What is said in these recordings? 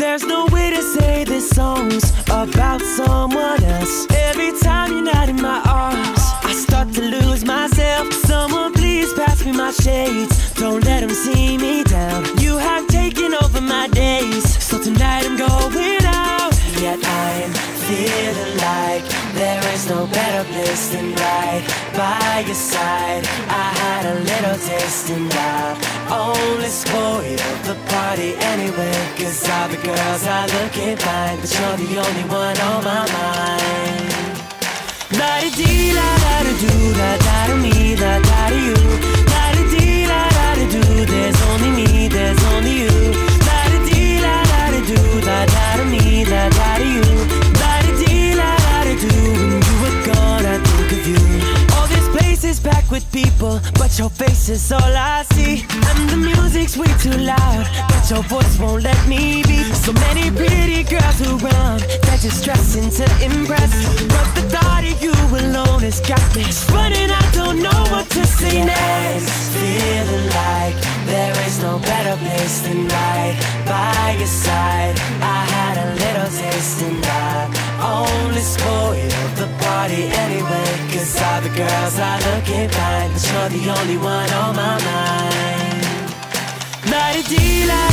There's no way to say this song's about someone else. Every time you're not in my arms, I start to lose myself. Someone please pass me my shades. Don't let them see me down. You have taken over my days, so tonight I'm going out. Yet I'm feeling like there is no better place than right by your side. I had a little taste and I only spoiled anyway. Cause all the girls are looking fine, but you're the only one on my mind. La di with people, but your face is all I see. And the music's way too loud, but your voice won't let me be. So many pretty girls around, they're just dressing to impress. But the thought of you alone has got me running. I don't know what to say next. Feeling like there is no better place than right by your side. I had a little taste and I only spoiled the party anyway. Cause all the girls are looking fine, but you're the only one on my mind. La di dee la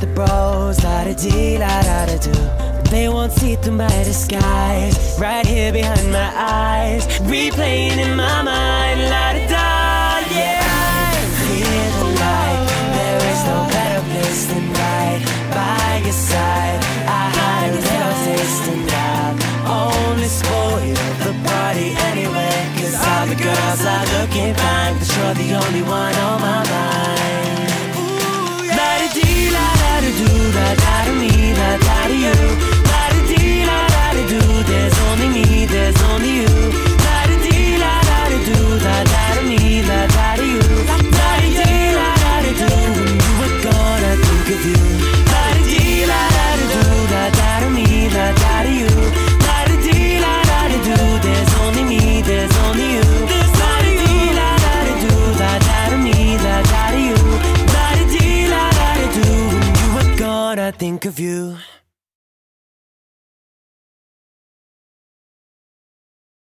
the bros, la da dee la da da do. They won't see through my disguise, right here behind my eyes, replaying in my mind, la da da, yeah. Feeling like there is no better place than right by your side. I had a little taste and I only spoiled the party anyway. Cause all the girls are looking fine, but you're the only one on my mind. Da da da you. Think of you.